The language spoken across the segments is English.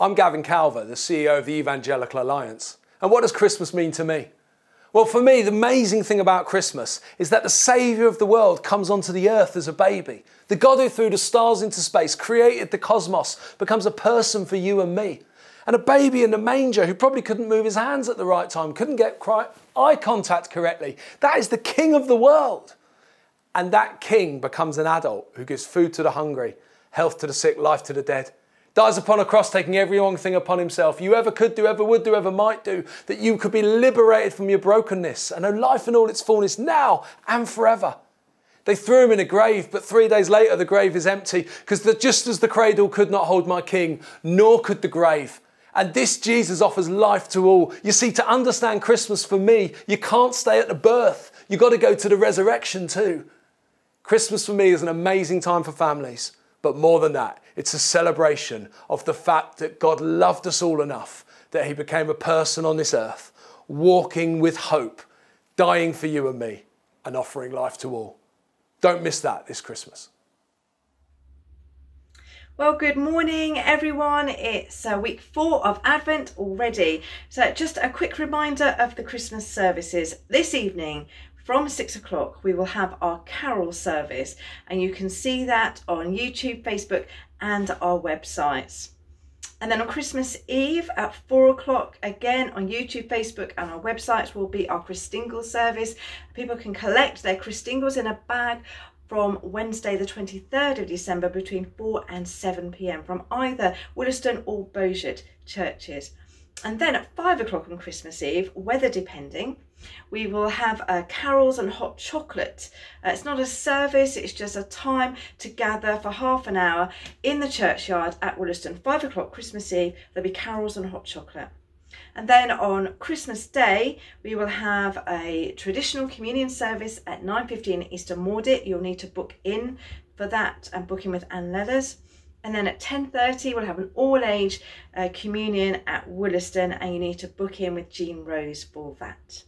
I'm Gavin Calver, the CEO of the Evangelical Alliance. And what does Christmas mean to me? Well, for me, the amazing thing about Christmas is that the Saviour of the world comes onto the earth as a baby. The God who threw the stars into space, created the cosmos, becomes a person for you and me. And a baby in a manger who probably couldn't move his hands at the right time, couldn't get eye contact correctly. That is the King of the world. And that King becomes an adult who gives food to the hungry, health to the sick, life to the dead dies upon a cross, taking every wrong thing upon himself. You ever could do, ever would do, ever might do, that you could be liberated from your brokenness and know life in all its fullness now and forever. They threw him in a grave, but three days later the grave is empty because just as the cradle could not hold my king, nor could the grave. And this Jesus offers life to all. You see, to understand Christmas for me, you can't stay at the birth. You've got to go to the resurrection too. Christmas for me is an amazing time for families. But more than that, it's a celebration of the fact that God loved us all enough that He became a person on this earth, walking with hope, dying for you and me, and offering life to all. Don't miss that this Christmas. Well, good morning, everyone. It's uh, week four of Advent already. So, just a quick reminder of the Christmas services. This evening, from six o'clock, we will have our carol service, and you can see that on YouTube, Facebook, and our websites. And then on Christmas Eve at four o'clock, again on YouTube, Facebook, and our websites will be our Christingle service. People can collect their Christingles in a bag from Wednesday, the 23rd of December, between 4 and 7 pm from either Wollaston or Bozeat churches. And then at five o'clock on Christmas Eve, weather depending, we will have uh, carols and hot chocolate. Uh, it's not a service, it's just a time to gather for half an hour in the churchyard at Wollaston. Five o'clock Christmas Eve, there'll be carols and hot chocolate. And then on Christmas Day, we will have a traditional communion service at 9.15 Easton Maudit. You'll need to book in for that and book in with Anne Leathers. And then at 10.30, we'll have an all-age uh, communion at Wollaston and you need to book in with Jean Rose for that.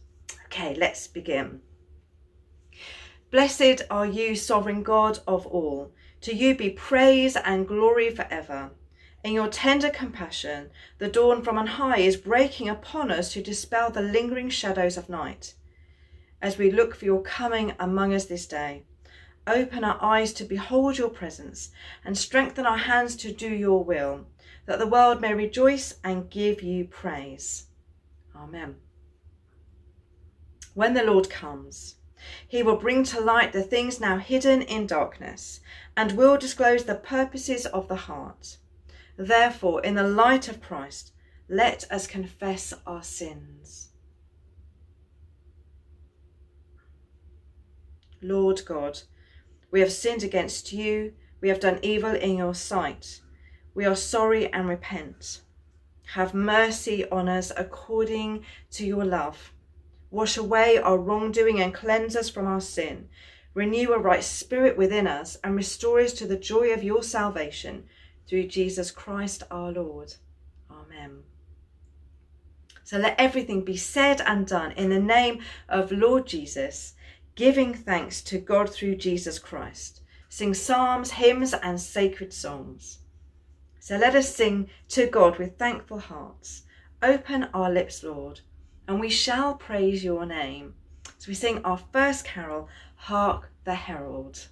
Okay, let's begin. Blessed are you, sovereign God of all. To you be praise and glory forever. In your tender compassion, the dawn from on high is breaking upon us to dispel the lingering shadows of night. As we look for your coming among us this day, open our eyes to behold your presence and strengthen our hands to do your will, that the world may rejoice and give you praise. Amen when the Lord comes. He will bring to light the things now hidden in darkness and will disclose the purposes of the heart. Therefore, in the light of Christ, let us confess our sins. Lord God, we have sinned against you, we have done evil in your sight. We are sorry and repent. Have mercy on us according to your love Wash away our wrongdoing and cleanse us from our sin. Renew a right spirit within us and restore us to the joy of your salvation through Jesus Christ our Lord. Amen. So let everything be said and done in the name of Lord Jesus, giving thanks to God through Jesus Christ. Sing psalms, hymns, and sacred songs. So let us sing to God with thankful hearts. Open our lips, Lord and we shall praise your name. So we sing our first carol, Hark the Herald.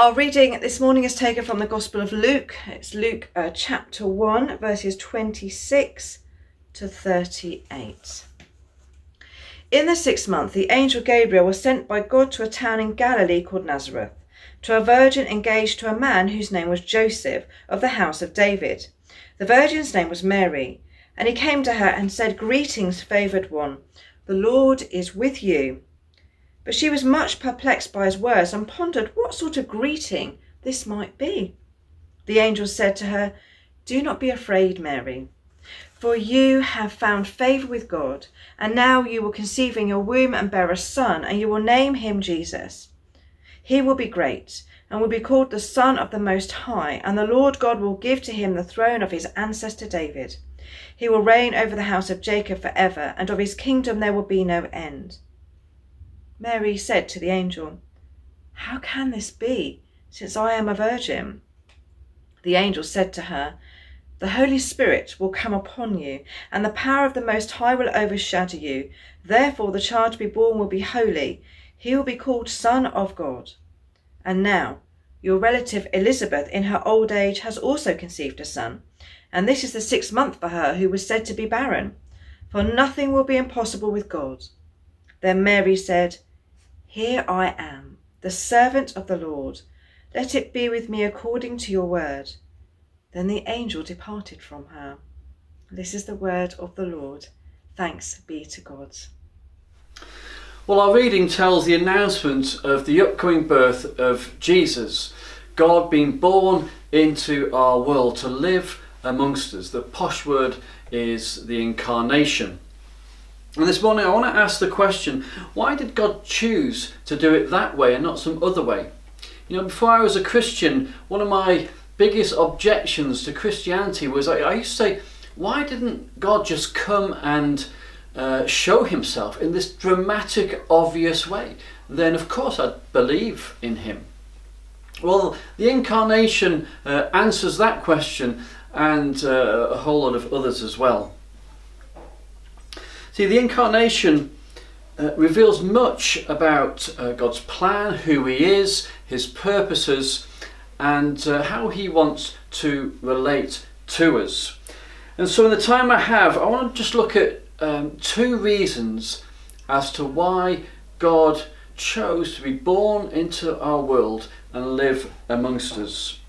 Our reading this morning is taken from the Gospel of Luke. It's Luke uh, chapter 1, verses 26 to 38. In the sixth month, the angel Gabriel was sent by God to a town in Galilee called Nazareth, to a virgin engaged to a man whose name was Joseph of the house of David. The virgin's name was Mary. And he came to her and said, Greetings, favoured one, the Lord is with you. But she was much perplexed by his words and pondered what sort of greeting this might be. The angel said to her, Do not be afraid, Mary, for you have found favour with God, and now you will conceive in your womb and bear a son, and you will name him Jesus. He will be great and will be called the Son of the Most High, and the Lord God will give to him the throne of his ancestor David. He will reign over the house of Jacob for ever, and of his kingdom there will be no end. Mary said to the angel, How can this be, since I am a virgin? The angel said to her, The Holy Spirit will come upon you, and the power of the Most High will overshadow you. Therefore, the child to be born will be holy. He will be called Son of God. And now, your relative Elizabeth, in her old age, has also conceived a son, and this is the sixth month for her who was said to be barren. For nothing will be impossible with God. Then Mary said, here I am, the servant of the Lord. Let it be with me according to your word. Then the angel departed from her. This is the word of the Lord. Thanks be to God. Well, our reading tells the announcement of the upcoming birth of Jesus, God being born into our world to live amongst us. The posh word is the incarnation. And this morning I want to ask the question why did God choose to do it that way and not some other way? You know, before I was a Christian, one of my biggest objections to Christianity was I, I used to say, why didn't God just come and uh, show himself in this dramatic, obvious way? Then, of course, I'd believe in him. Well, the incarnation uh, answers that question and uh, a whole lot of others as well. See, the incarnation uh, reveals much about uh, God's plan, who He is, His purposes, and uh, how He wants to relate to us. And so, in the time I have, I want to just look at um, two reasons as to why God chose to be born into our world and live amongst us.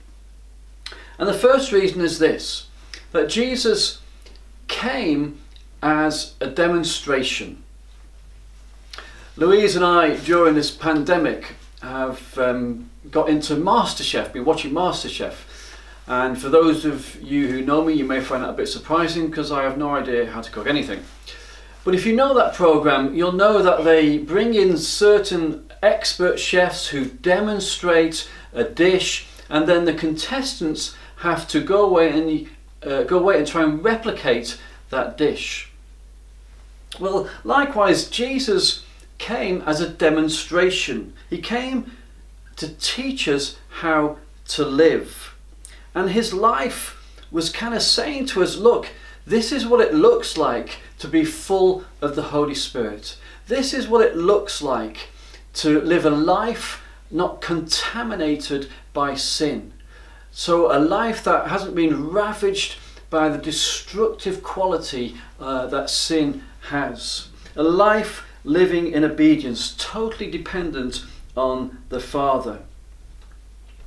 And the first reason is this that Jesus came as a demonstration. Louise and I, during this pandemic, have um, got into MasterChef, been watching MasterChef. And for those of you who know me, you may find that a bit surprising because I have no idea how to cook anything. But if you know that program, you'll know that they bring in certain expert chefs who demonstrate a dish, and then the contestants have to go away and uh, go away and try and replicate that dish. Well, likewise, Jesus came as a demonstration. He came to teach us how to live. And his life was kind of saying to us, look, this is what it looks like to be full of the Holy Spirit. This is what it looks like to live a life not contaminated by sin. So, a life that hasn't been ravaged by the destructive quality uh, that sin has. A life living in obedience, totally dependent on the Father.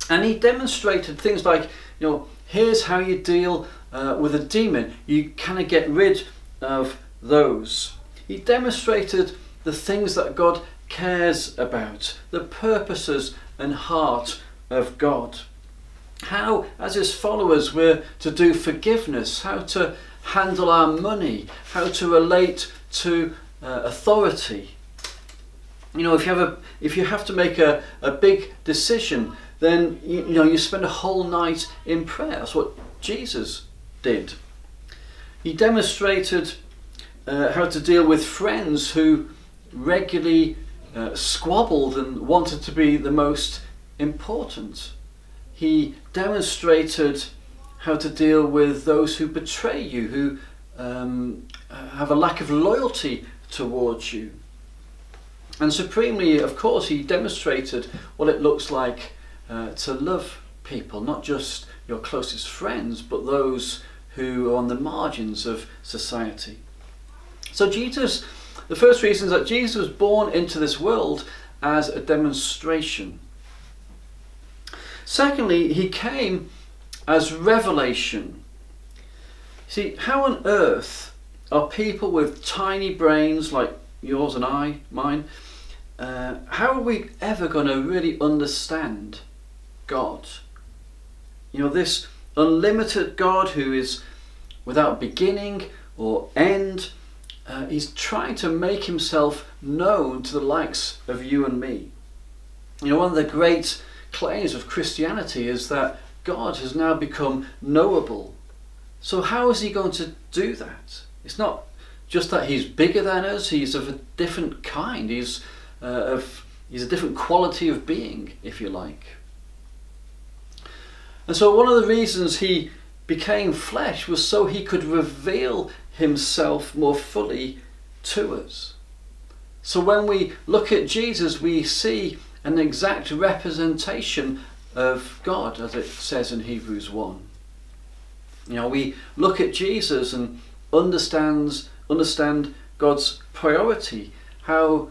And he demonstrated things like, you know, here's how you deal uh, with a demon. You kind of get rid of those. He demonstrated the things that God cares about, the purposes and heart of God. How, as his followers, we're to do forgiveness, how to handle our money, how to relate to uh, authority. You know, if you have a if you have to make a, a big decision, then you, you know you spend a whole night in prayer. That's what Jesus did. He demonstrated uh, how to deal with friends who regularly uh, squabbled and wanted to be the most important. He demonstrated how to deal with those who betray you, who um, have a lack of loyalty towards you. And supremely, of course, he demonstrated what it looks like uh, to love people, not just your closest friends, but those who are on the margins of society. So, Jesus, the first reason is that Jesus was born into this world as a demonstration. Secondly, he came as revelation. See, how on earth are people with tiny brains like yours and I, mine, uh, how are we ever going to really understand God? You know, this unlimited God who is without beginning or end, uh, he's trying to make himself known to the likes of you and me. You know, one of the great claims of Christianity is that God has now become knowable. So, how is he going to do that? It's not just that he's bigger than us, he's of a different kind, he's, uh, of, he's a different quality of being, if you like. And so, one of the reasons he became flesh was so he could reveal himself more fully to us. So when we look at Jesus, we see an exact representation of God, as it says in Hebrews 1. You know, we look at Jesus and understands understand God's priority, how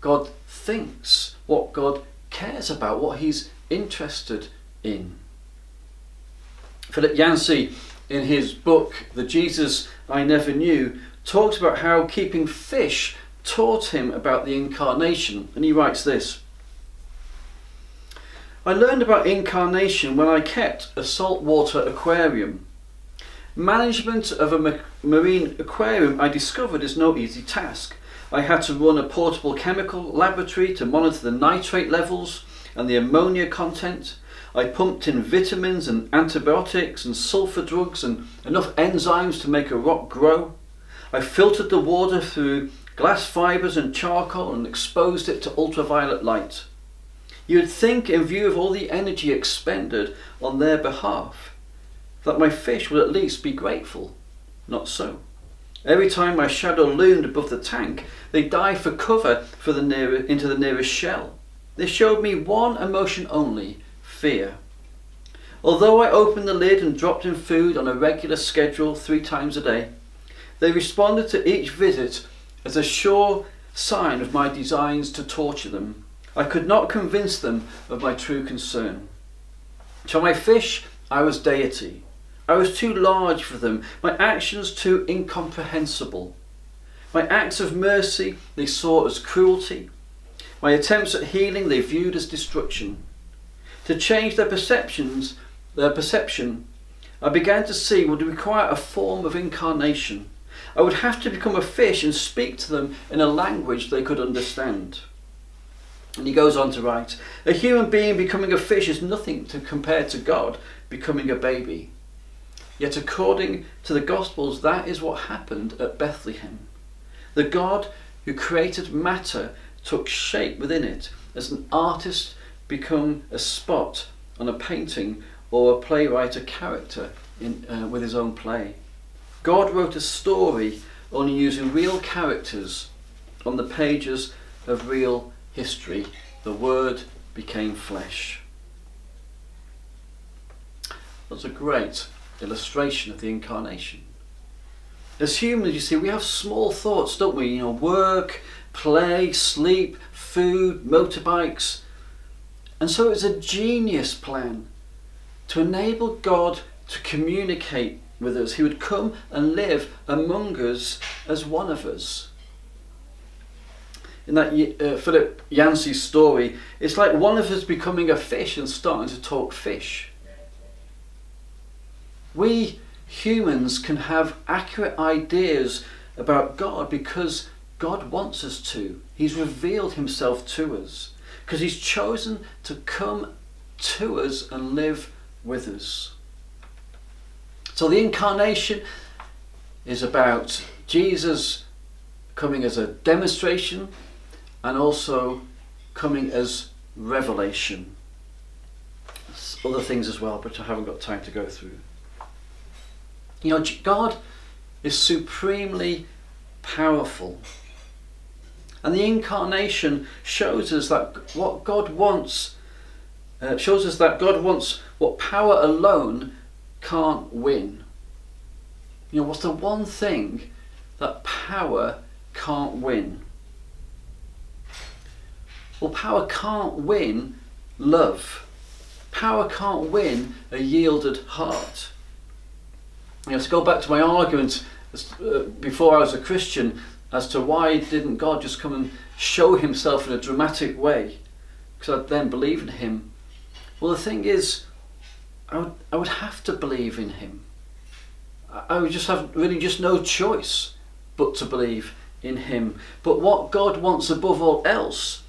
God thinks, what God cares about, what he's interested in. Philip Yancey, in his book, The Jesus I Never Knew, talks about how keeping fish taught him about the incarnation. And he writes this I learned about incarnation when I kept a saltwater aquarium. Management of a marine aquarium, I discovered, is no easy task. I had to run a portable chemical laboratory to monitor the nitrate levels and the ammonia content. I pumped in vitamins and antibiotics and sulfa drugs and enough enzymes to make a rock grow. I filtered the water through glass fibres and charcoal and exposed it to ultraviolet light. You'd think, in view of all the energy expended on their behalf, that my fish would at least be grateful. Not so. Every time my shadow loomed above the tank, they dived for cover for the into the nearest shell. They showed me one emotion only fear. Although I opened the lid and dropped in food on a regular schedule three times a day, they responded to each visit as a sure sign of my designs to torture them. I could not convince them of my true concern. To my fish, I was deity. I was too large for them, my actions too incomprehensible. My acts of mercy they saw as cruelty. My attempts at healing they viewed as destruction to change their perceptions, their perception, I began to see would require a form of incarnation. I would have to become a fish and speak to them in a language they could understand. And he goes on to write, a human being becoming a fish is nothing to compare to God becoming a baby. Yet according to the Gospels, that is what happened at Bethlehem. The God who created matter took shape within it as an artist become a spot on a painting or a playwright a character in, uh, with his own play. God wrote a story only using real characters on the pages of real history. The Word became flesh. That's a great illustration of the incarnation. As humans, you see, we have small thoughts, don't we? You know, work, play, sleep, food, motorbikes, and so it was a genius plan to enable God to communicate with us. He would come and live among us as one of us. In that uh, Philip Yancey story, it's like one of us becoming a fish and starting to talk fish. We humans can have accurate ideas about God because God wants us to. He's revealed himself to us because he's chosen to come to us and live with us. So the incarnation is about Jesus coming as a demonstration and also coming as revelation. There's other things as well, but I haven't got time to go through. You know, God is supremely powerful. And the incarnation shows us that what God wants uh, shows us that God wants what power alone can't win. You know, what's the one thing that power can't win? Well, power can't win love. Power can't win a yielded heart. You know, to go back to my argument uh, before I was a Christian as to why didn't God just come and show himself in a dramatic way? Because I'd then believe in him. Well, the thing is, I would, I would have to believe in him. I would just have really just no choice but to believe in him. But what God wants above all else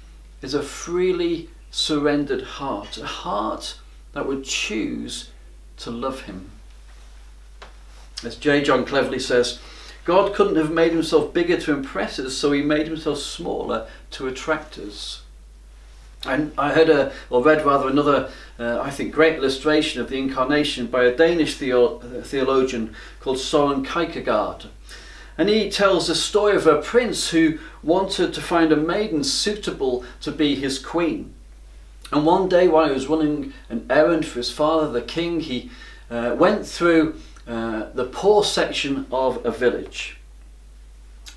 is a freely surrendered heart, a heart that would choose to love him. As J. John Cleverly says, God couldn't have made himself bigger to impress us, so he made himself smaller to attract us. And I heard a, or read rather another, uh, I think, great illustration of the incarnation by a Danish theo- theologian called Soren Kierkegaard. And he tells the story of a prince who wanted to find a maiden suitable to be his queen. And one day, while he was running an errand for his father, the king, he uh, went through uh, the poor section of a village.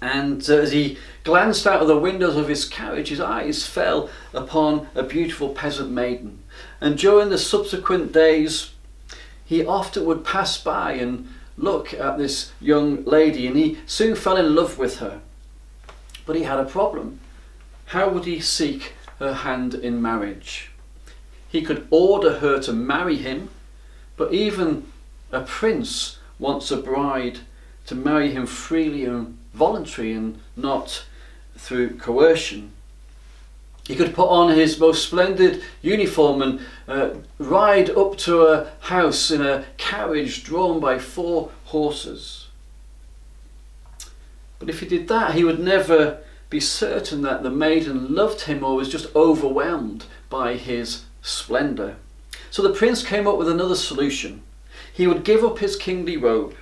And uh, as he glanced out of the windows of his carriage, his eyes fell upon a beautiful peasant maiden. And during the subsequent days, he often would pass by and look at this young lady, and he soon fell in love with her. But he had a problem. How would he seek her hand in marriage? He could order her to marry him, but even a prince wants a bride to marry him freely and voluntary and not through coercion. He could put on his most splendid uniform and uh, ride up to a house in a carriage drawn by four horses. But if he did that, he would never be certain that the maiden loved him or was just overwhelmed by his splendour. So the prince came up with another solution. He would give up his kingly robe.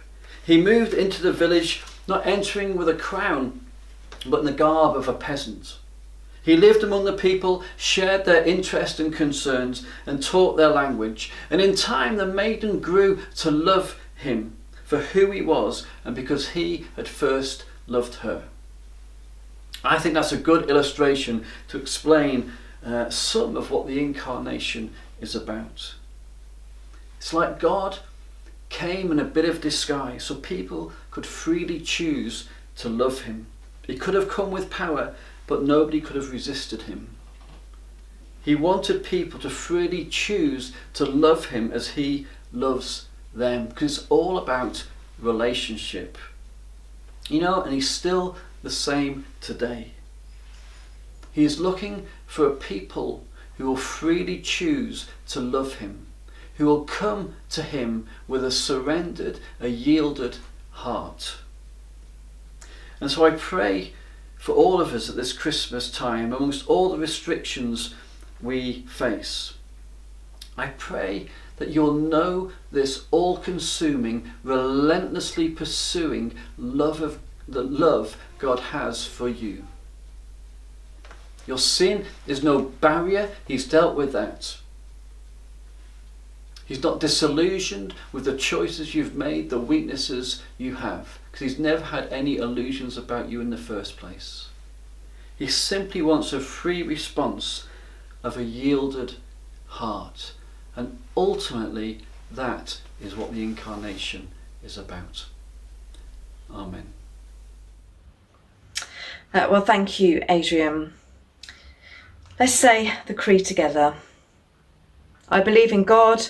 He moved into the village, not entering with a crown, but in the garb of a peasant. He lived among the people, shared their interests and concerns, and taught their language. And in time, the maiden grew to love him for who he was and because he had first loved her. I think that's a good illustration to explain uh, some of what the incarnation is about. It's like God came in a bit of disguise so people could freely choose to love him. He could have come with power, but nobody could have resisted him. He wanted people to freely choose to love him as he loves them because it's all about relationship. You know, and he's still the same today. He is looking for a people who will freely choose to love him, who will come to him with a surrendered, a yielded heart. And so I pray for all of us at this Christmas time, amongst all the restrictions we face. I pray that you'll know this all consuming, relentlessly pursuing love of the love God has for you. Your sin is no barrier, He's dealt with that. He's not disillusioned with the choices you've made, the weaknesses you have, because He's never had any illusions about you in the first place. He simply wants a free response of a yielded heart. And ultimately, that is what the incarnation is about. Amen. Uh, well, thank you, Adrian. Let's say the Creed together. I believe in God,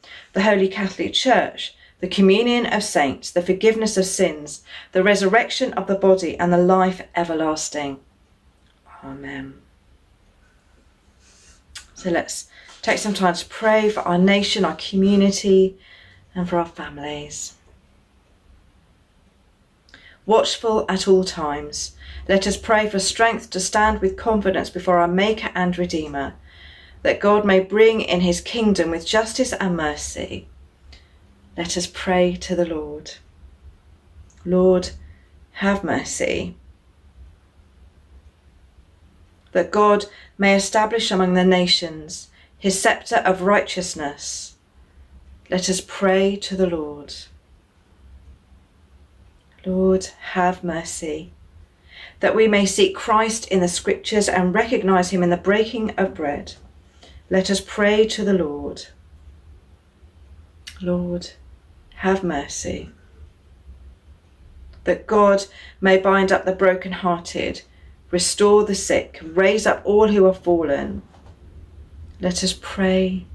the Holy Catholic Church, the communion of saints, the forgiveness of sins, the resurrection of the body, and the life everlasting. Amen. So let's take some time to pray for our nation, our community, and for our families. Watchful at all times, let us pray for strength to stand with confidence before our Maker and Redeemer, that God may bring in his kingdom with justice and mercy. Let us pray to the Lord. Lord, have mercy. That God may establish among the nations his sceptre of righteousness. Let us pray to the Lord. Lord, have mercy. That we may seek Christ in the scriptures and recognize him in the breaking of bread. Let us pray to the Lord. Lord, have mercy. That God may bind up the broken-hearted, restore the sick, raise up all who are fallen. Let us pray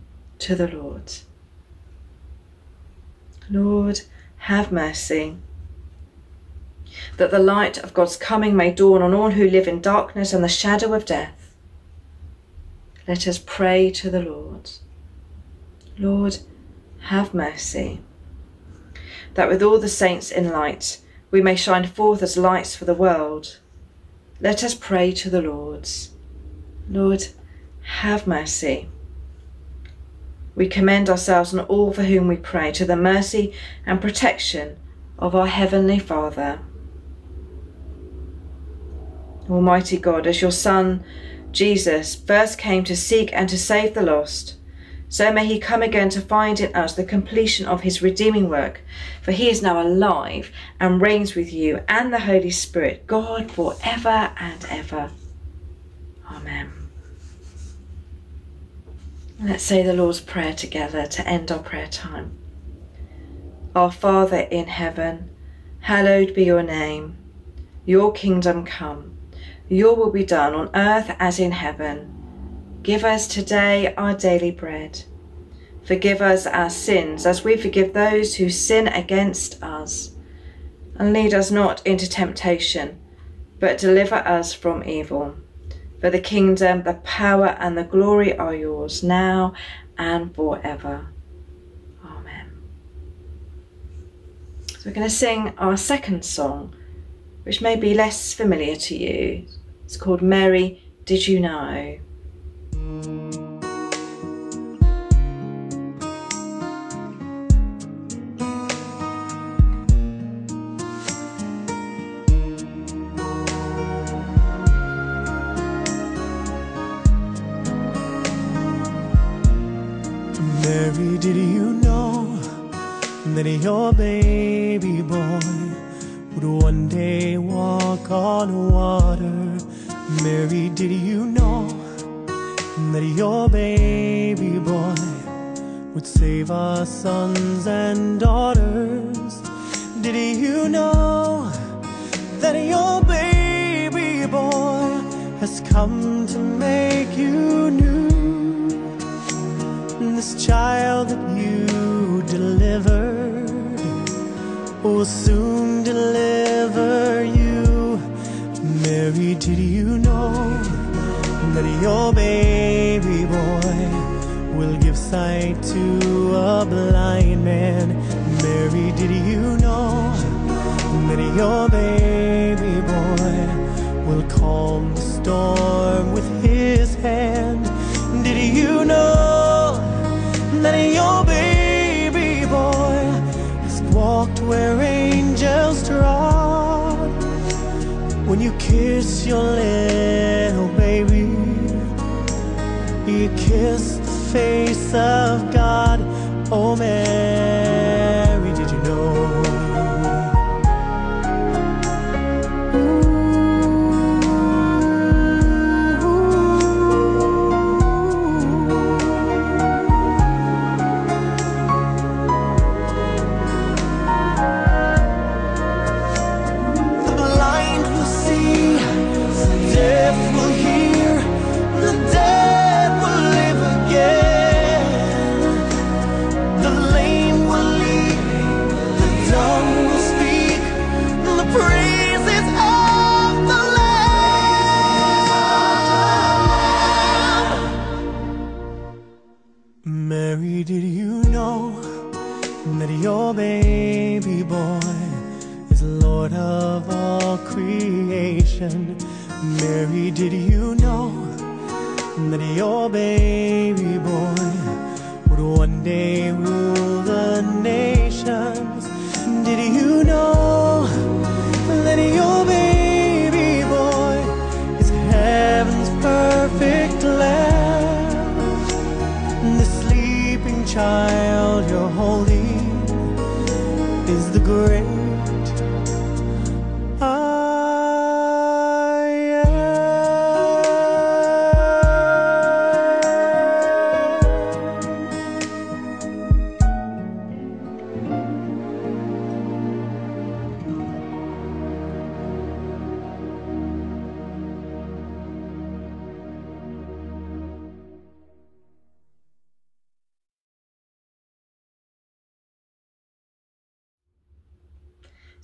to the Lord. Lord, have mercy. That the light of God's coming may dawn on all who live in darkness and the shadow of death. Let us pray to the Lord. Lord, have mercy that with all the saints in light we may shine forth as lights for the world. Let us pray to the Lord. Lord, have mercy. We commend ourselves and all for whom we pray to the mercy and protection of our Heavenly Father. Almighty God, as your Son, Jesus, first came to seek and to save the lost, so may he come again to find in us the completion of his redeeming work, for he is now alive and reigns with you and the Holy Spirit, God for ever and ever. Amen. Let's say the Lord's Prayer together to end our prayer time. Our Father in heaven, hallowed be your name. Your kingdom come, your will be done on earth as in heaven. Give us today our daily bread. Forgive us our sins as we forgive those who sin against us. And lead us not into temptation, but deliver us from evil. For the kingdom, the power, and the glory are yours now and forever. Amen. So we're going to sing our second song, which may be less familiar to you. It's called Mary, Did You Know? Mary, did you know that your baby boy would one day walk on water? Mary, did you know that your baby boy would save our sons and daughters? Did you know that your baby boy has come to make you new? This child that you delivered will soon deliver did you know that your baby boy will give sight to a blind man? Mary, did you know that your baby boy will calm the storm kiss your little baby, you kiss the face of God. Oh, Mary, is the great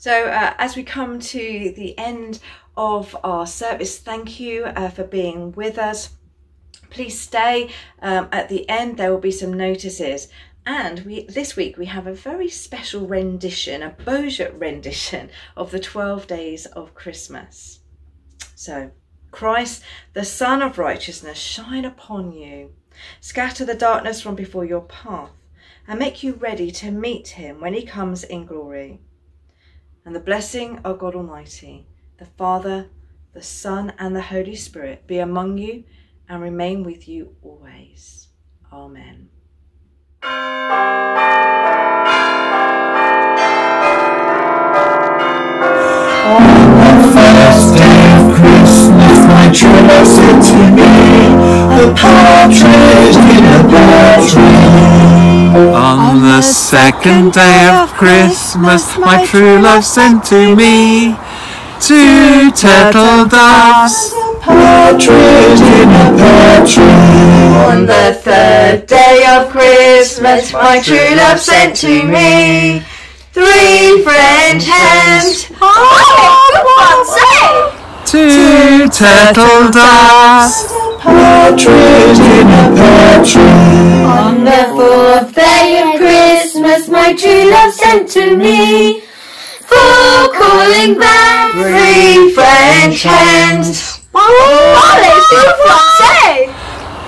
So, uh, as we come to the end of our service, thank you uh, for being with us. Please stay. Um, at the end, there will be some notices. And we this week we have a very special rendition, a Bozeat rendition of the 12 days of Christmas. So, Christ, the Sun of Righteousness, shine upon you, scatter the darkness from before your path, and make you ready to meet him when he comes in glory. And the blessing of God Almighty, the Father, the Son, and the Holy Spirit be among you and remain with you always. Amen. first day of Christmas, my true a partridge in a pear tree. On the second day of Christmas, my true love sent to me two turtle doves. Partridge in a pear tree. On the third day of Christmas, my true love sent to me three French hens. Two turtle doves. Partridge in a pear tree. On the fourth day of Christmas, my true love sent to me four calling back Three French hens.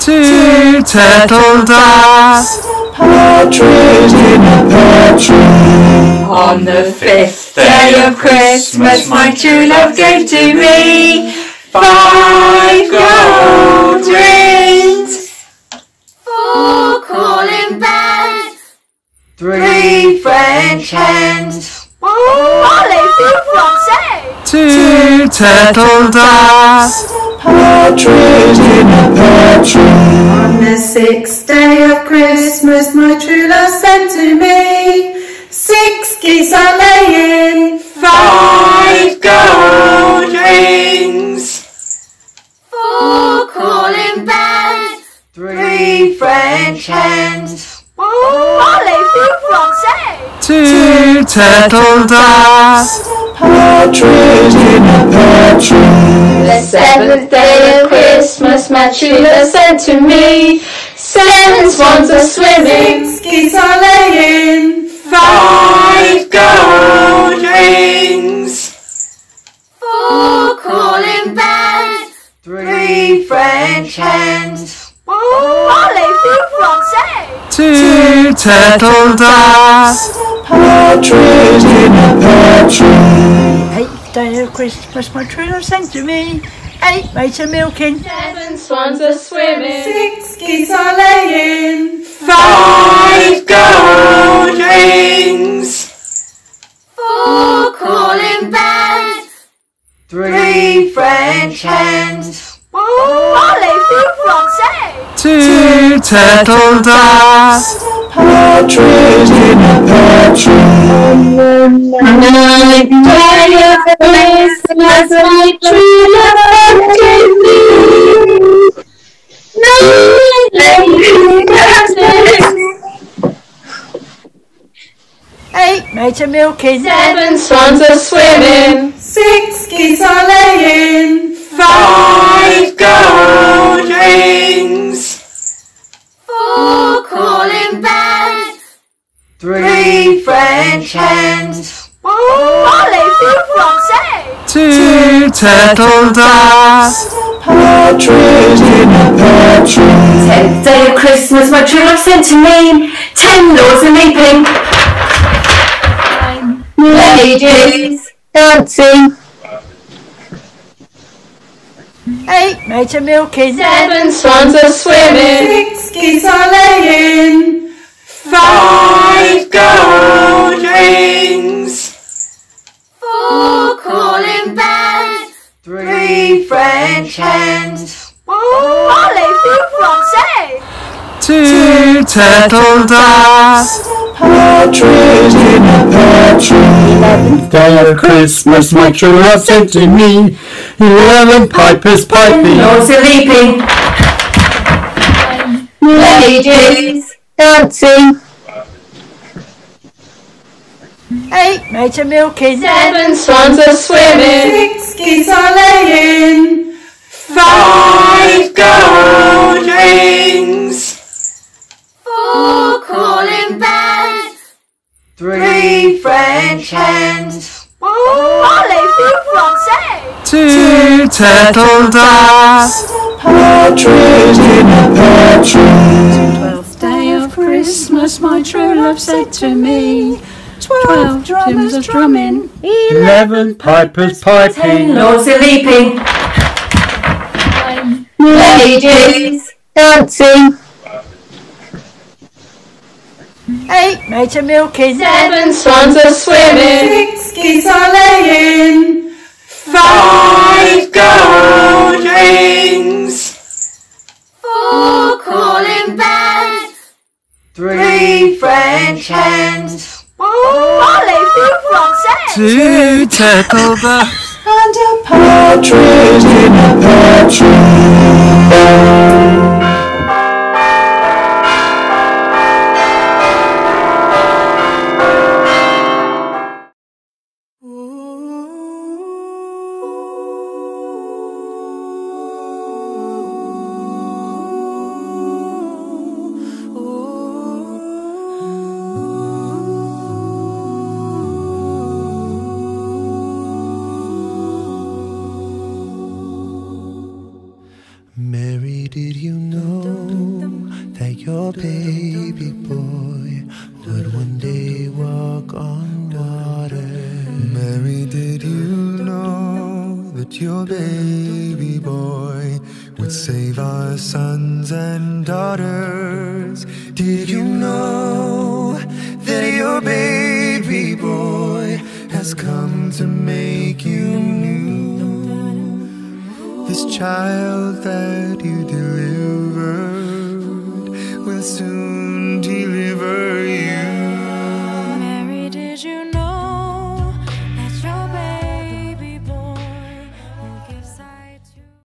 Two turtle doves. Partridge in a pear tree. On the fifth day of Christmas, my true love gave to me five gold rings. four calling back Three French hens. Two turtle doves. Partridge in a pear tree. On the sixth day of Christmas, my true love sent to me six geese are laying, five gold rings, French hens. Two turtle doves. Partridge in a pear tree. The seventh day of Christmas, my true love sent to me seven swans are swimming. Six geese are laying, five gold rings, Four calling back three French hens. Two turtle doves. Partridge in a pear tree. Eighth day of Christmas, my true love sent to me eight mates of milking. seven swans are swimming. Six geese are laying, five gold rings, Four calling back three French hens. Two turtle doves. Partridge in a pear tree. Ninth day of Christmas, my true love to me. Nine Eight mates of milking. Seven swans are swimming. Six geese are laying, five gold rings, Four calling back Three French hens. Parlez vous français? Two turtle doves. Partridge in a pear tree. Tenth day of Christmas, my true love sent to me. Ten lords are leaping. Ladies dancing. Eight maids are milking. Seven swans are swimming. Six geese are laying. Five gold rings. Four calling bells. Three French hens. Parlez vous français? Two turtle doves. Partridge in a pear tree. Eleventh Christmas, my true love sent to me. Eleven pipers piping. Lords are leaping. Ladies dancing. Eight maids are milking. Seven swans are swimming. Six geese are laying. Five turtle doves. Partridge in a pear tree. Twelfth day of Christmas, my true love said to me. Twelve drummers drumming. Eleven pipers piping. Lords are leaping. Ladies dancing. Eight maids are milking. Seven swans are swimming. Six geese are laying. Five gold rings. Four calling bells. Three French hens. Parlez vous français? Two turtle doves. And a Partridge in a pear tree.